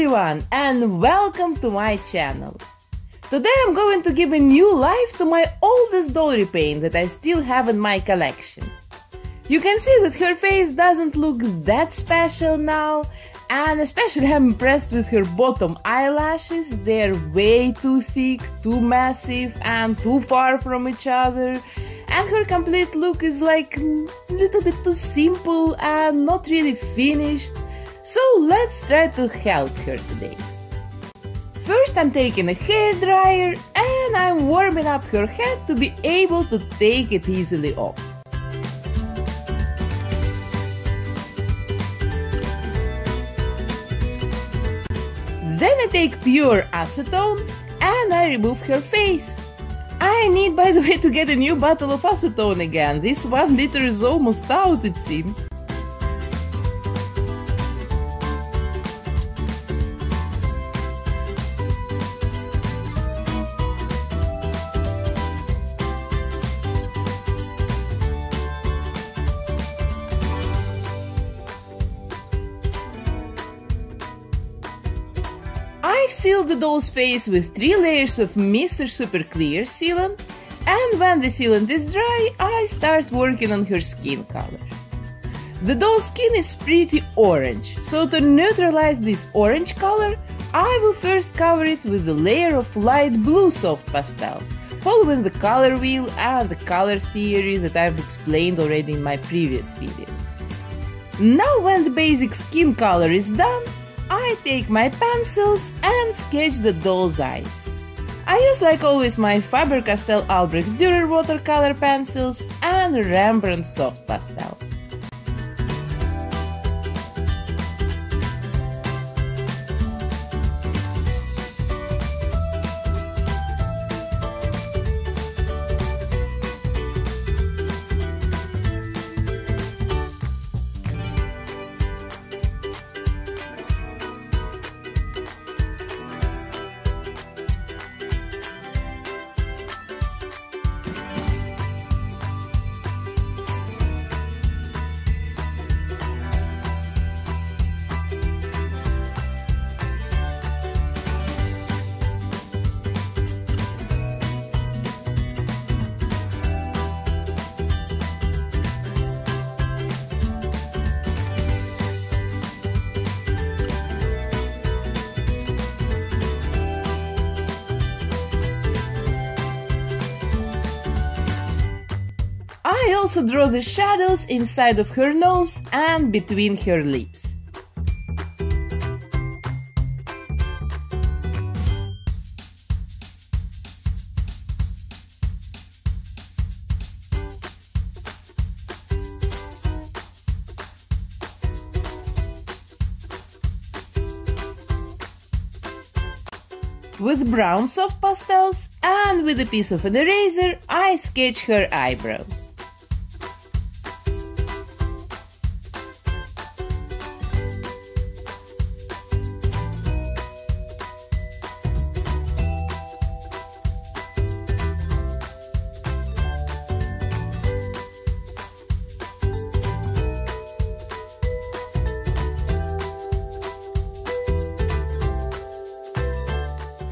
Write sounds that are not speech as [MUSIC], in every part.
everyone and welcome to my channel. Today I'm going to give a new life to my oldest doll repaint that I still have in my collection. You can see that her face doesn't look that special now and especially [LAUGHS] I'm impressed with her bottom eyelashes. They're way too thick, too massive and too far from each other and her complete look is like a little bit too simple and not really finished. So let's try to help her today. First I'm taking a hair dryer and I'm warming up her head to be able to take it easily off. Then I take pure acetone and I remove her face. I need, by the way, to get a new bottle of acetone again. This one liter is almost out, it seems. I've sealed the doll's face with three layers of Mr. Super Clear sealant and when the sealant is dry, I start working on her skin color. The doll's skin is pretty orange, so to neutralize this orange color, I will first cover it with a layer of light blue soft pastels, following the color wheel and the color theory that I've explained already in my previous videos. Now when the basic skin color is done, I take my pencils and sketch the doll's eyes. I use like always my Faber-Castell Albrecht Dürer watercolor pencils and Rembrandt soft pastels. Also draw the shadows inside of her nose and between her lips. With brown soft pastels and with a piece of an eraser, I sketch her eyebrows.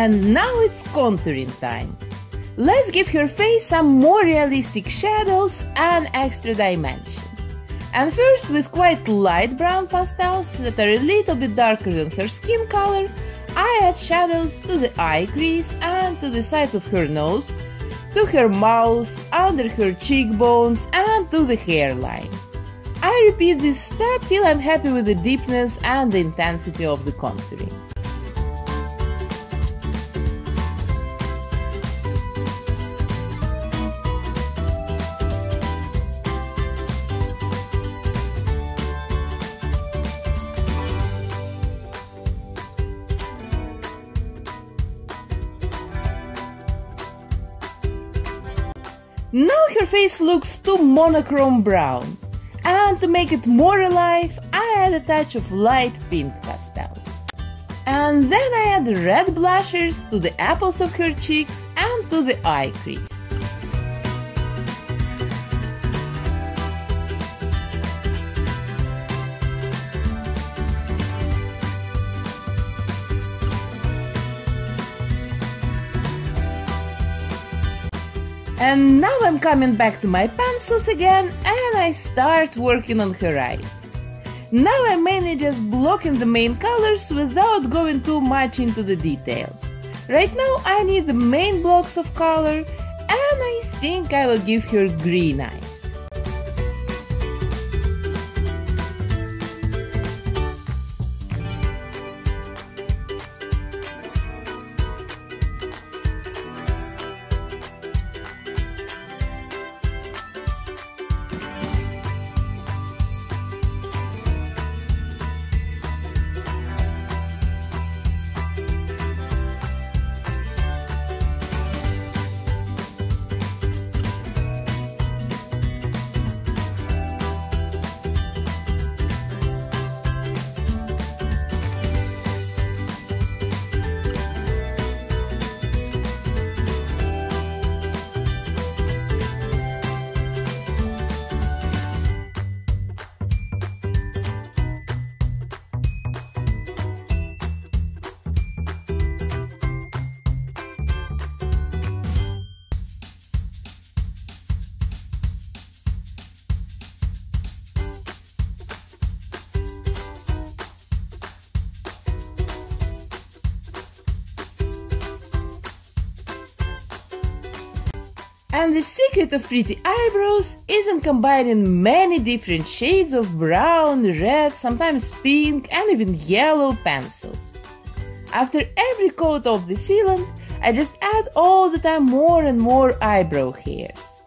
And now it's contouring time. Let's give her face some more realistic shadows and extra dimension. And first with quite light brown pastels that are a little bit darker than her skin color, I add shadows to the eye crease and to the sides of her nose, to her mouth, under her cheekbones and to the hairline. I repeat this step till I'm happy with the deepness and the intensity of the contouring. Now her face looks too monochrome brown. And to make it more alive, I add a touch of light pink pastel. And then I add red blushers to the apples of her cheeks and to the eye crease. And now I'm coming back to my pencils again and I start working on her eyes. Now I'm mainly just blocking the main colors without going too much into the details. Right now I need the main blocks of color and I think I will give her green eyes. And the secret of pretty eyebrows is in combining many different shades of brown, red, sometimes pink, and even yellow pencils. After every coat of the sealant, I just add all the time more and more eyebrow hairs.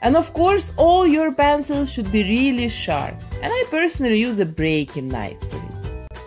And of course, all your pencils should be really sharp, and I personally use a breaking knife for it.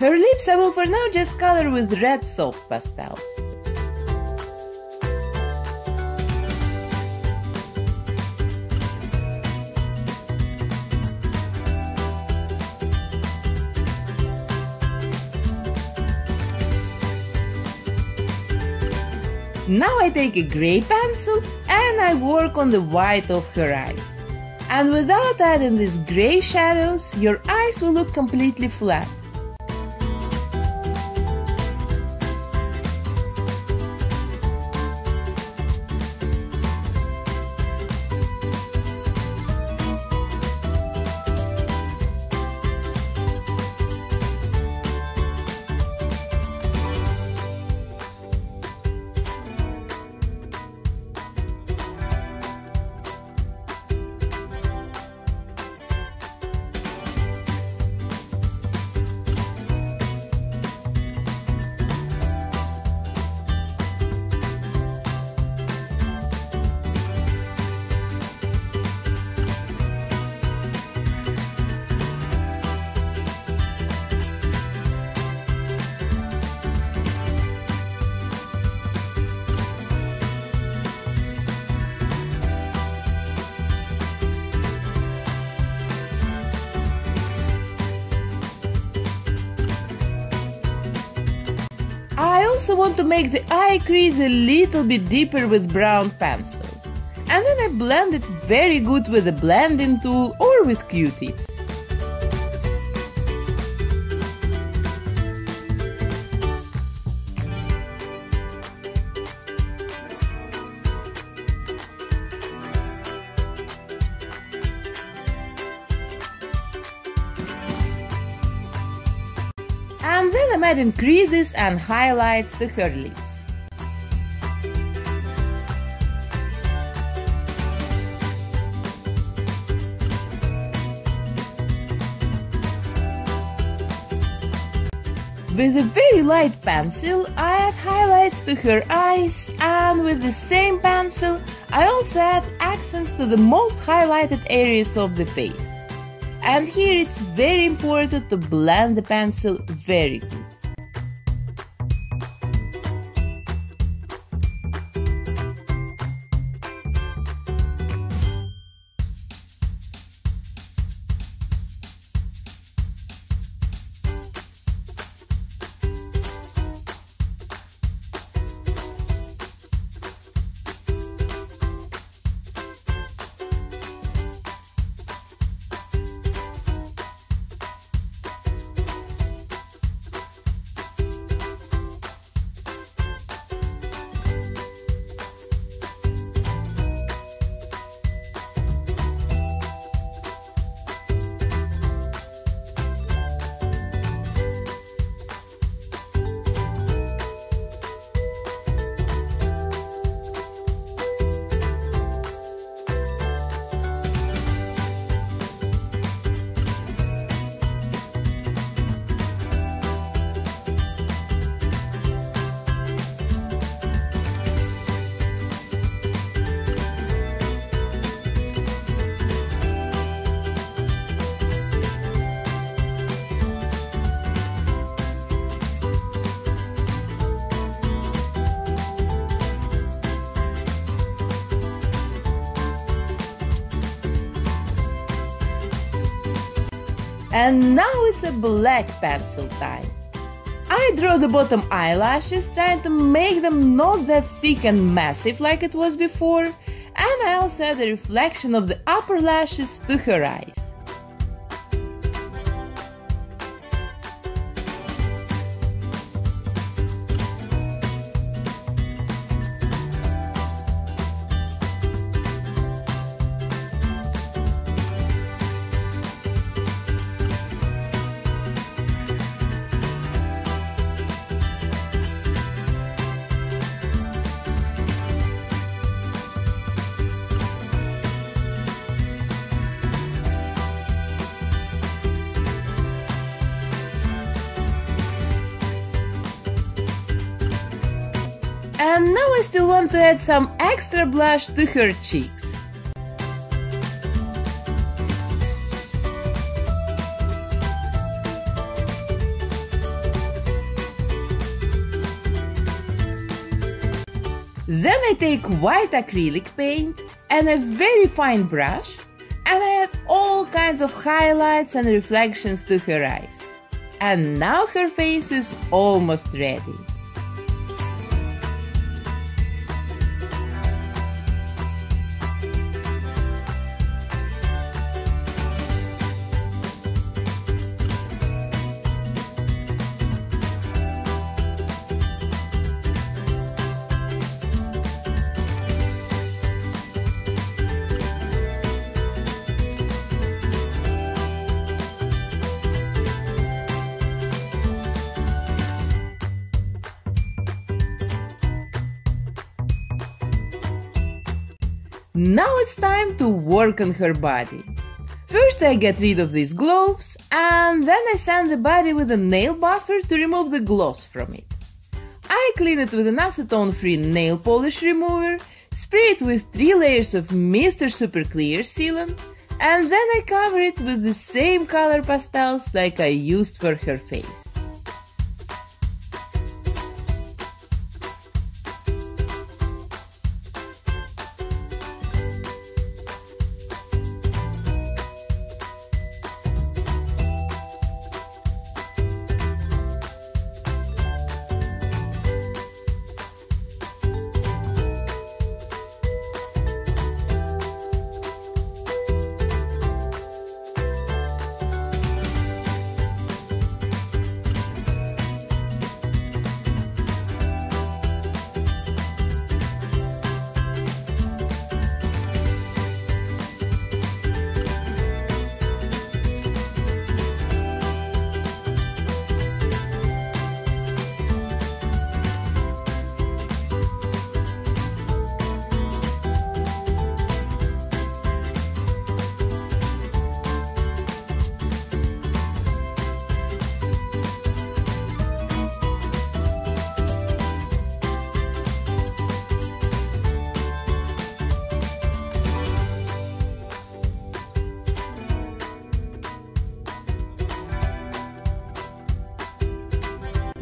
Her lips I will for now just color with red soft pastels. Now I take a grey pencil and I work on the white of her eyes. And without adding these grey shadows, your eyes will look completely flat. Also want to make the eye crease a little bit deeper with brown pencils. And then I blend it very good with a blending tool or with q-tips. I'm creases and highlights to her lips. With a very light pencil, I add highlights to her eyes and with the same pencil, I also add accents to the most highlighted areas of the face. And here it's very important to blend the pencil very And now it's a black pencil time. I draw the bottom eyelashes, trying to make them not that thick and massive like it was before, and I also add a reflection of the upper lashes to her eyes. Now I still want to add some extra blush to her cheeks. Then I take white acrylic paint and a very fine brush and I add all kinds of highlights and reflections to her eyes. And now her face is almost ready. Now it's time to work on her body. First I get rid of these gloves and then I sand the body with a nail buffer to remove the gloss from it. I clean it with an acetone free nail polish remover, spray it with 3 layers of Mr. Super Clear sealant and then I cover it with the same color pastels like I used for her face.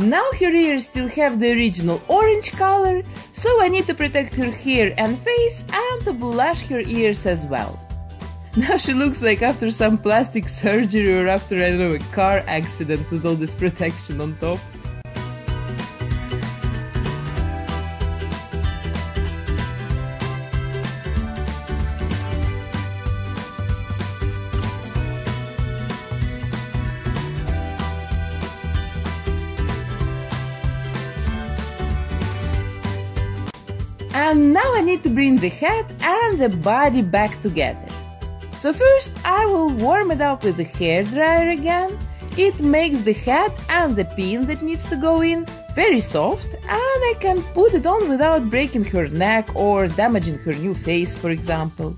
Now her ears still have the original orange color, so I need to protect her hair and face and to blush her ears as well. [LAUGHS] Now she looks like after some plastic surgery or after, I don't know, a car accident with all this protection on top. And now I need to bring the head and the body back together. So first I will warm it up with the hair dryer again. It makes the head and the pin that needs to go in very soft and I can put it on without breaking her neck or damaging her new face for example.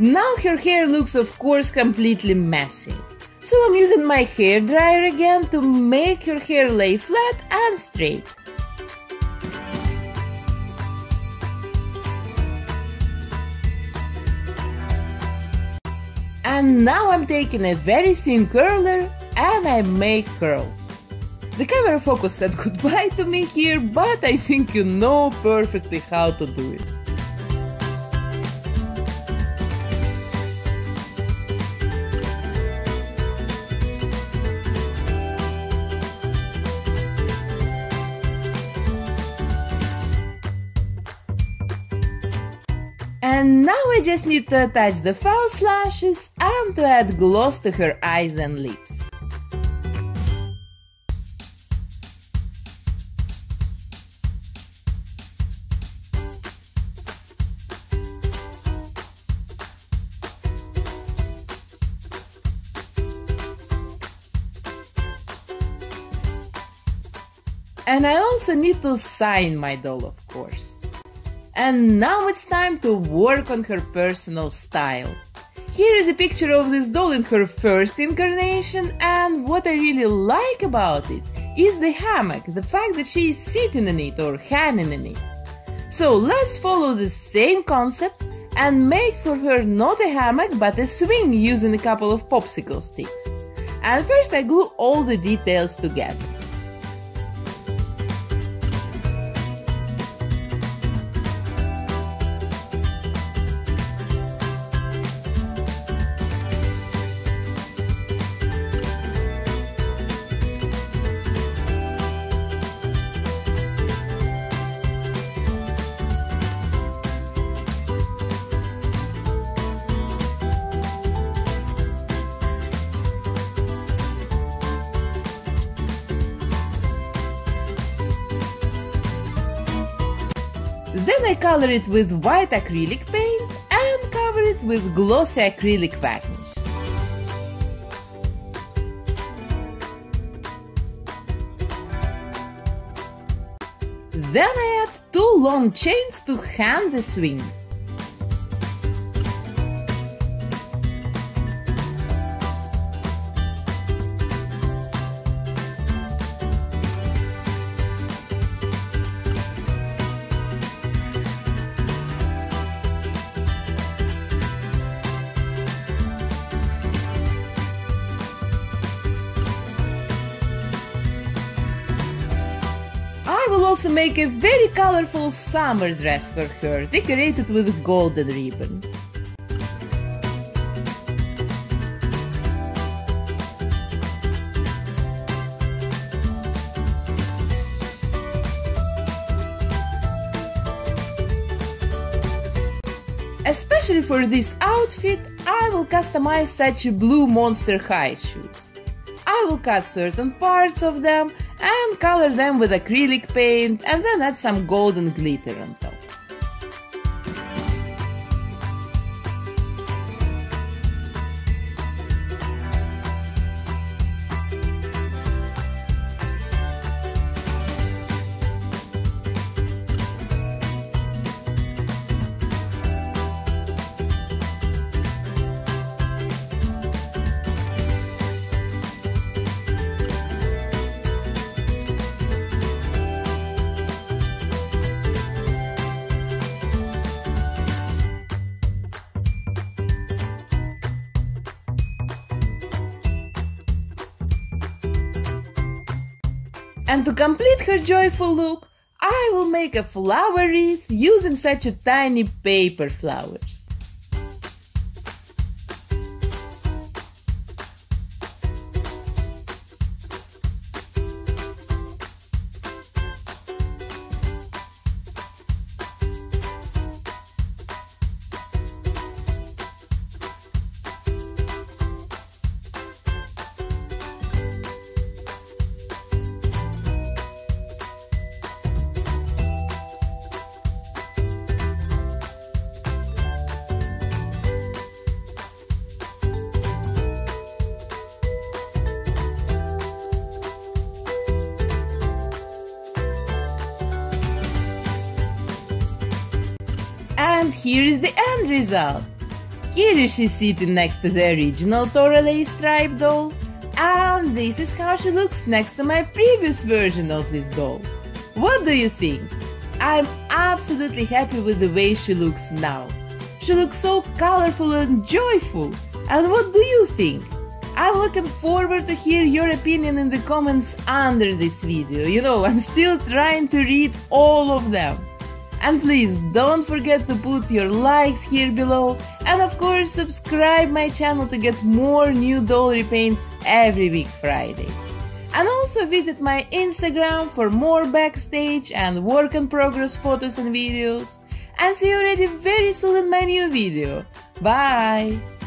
Now her hair looks of course completely messy. So I'm using my hair dryer again to make her hair lay flat and straight. And now I'm taking a very thin curler and I make curls. The camera focus said [LAUGHS] goodbye to me here, but I think you know perfectly how to do it. I just need to attach the false lashes and to add gloss to her eyes and lips. And I also need to sign my doll, of course. And now it's time to work on her personal style. Here is a picture of this doll in her first incarnation, and what I really like about it is the hammock, the fact that she is sitting in it or hanging in it. So let's follow the same concept and make for her not a hammock but a swing using a couple of popsicle sticks. And first I glue all the details together. Color it with white acrylic paint and cover it with glossy acrylic varnish. Then I add two long chains to hang the swing. Make a very colorful summer dress for her, decorated with golden ribbon. Especially for this outfit, I will customize such blue Monster High shoes. I will cut certain parts of them and color them with acrylic paint and then add some golden glitter on And to complete her joyful look, I will make a flower wreath using such a tiny paper flowers. Here is the end result. Here is she sitting next to the original Toralei stripe doll. And this is how she looks next to my previous version of this doll. What do you think? I'm absolutely happy with the way she looks now. She looks so colorful and joyful. And what do you think? I'm looking forward to hear your opinion in the comments under this video. You know, I'm still trying to read all of them. And please don't forget to put your likes here below and of course subscribe my channel to get more new doll repaints every week Friday. And also visit my Instagram for more backstage and work in progress photos and videos. and see you already very soon in my new video. Bye!